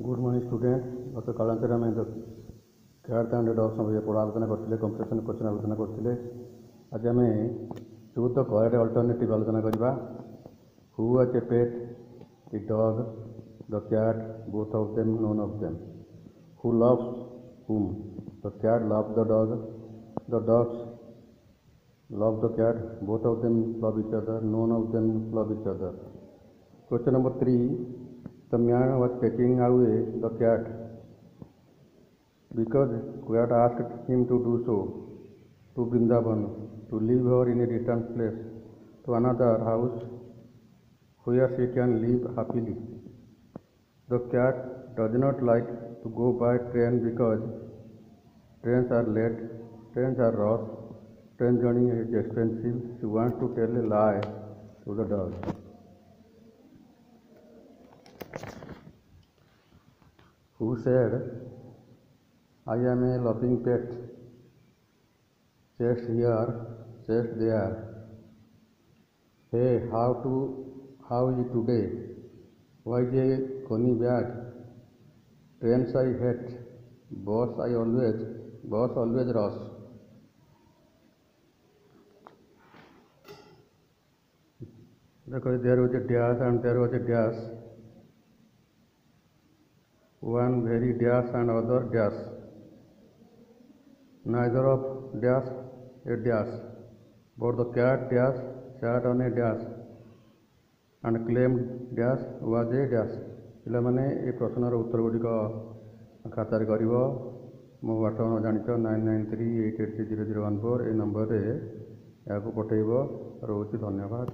Good morning student गत कालांतर आम कैर्थ एंड पढ़ा आलोचना करते कंपिटेशन क्वेश्चन आलोचना करते आज आम चौथ कैड अल्टरनेटिव आलोचना करवा हू आज a pet the dog the cat both of them none of them who loves whom the cat love the dog the dogs love the cat both of them love each other none of them love each other question number three the man was taking away the cat because cat asked him to do so to Vrindavan to leave her in a return place to another house where she can live happily. The cat does not like to go by train because trains are late, trains are rough, train journey is expensive. She wants to tell a lie to the dog. Who said, I am a loving pet, chest here, chest there. Hey, how to how is today? Why a conny bad? Trains I hate, bus I always, bus always rush. Because there was a dash and there dash. One very dash and other dash. Neither of dash a dash, but the cat dash sat on a dash and claimed dash was a dash. ପିଲାମାନେ ଏ ପ୍ରଶ୍ନର ଉତ୍ତର ଗୁଡ଼ିକ ଖାତାରେ କରିବ ମୋ WhatsApp ଜାଣିଛ nine nine three eight eight three zero zero one four ଏଇ ନମ୍ବରରେ ଏହାକୁ ପଠାଇବ ରହୁଛି ଧନ୍ୟବାଦ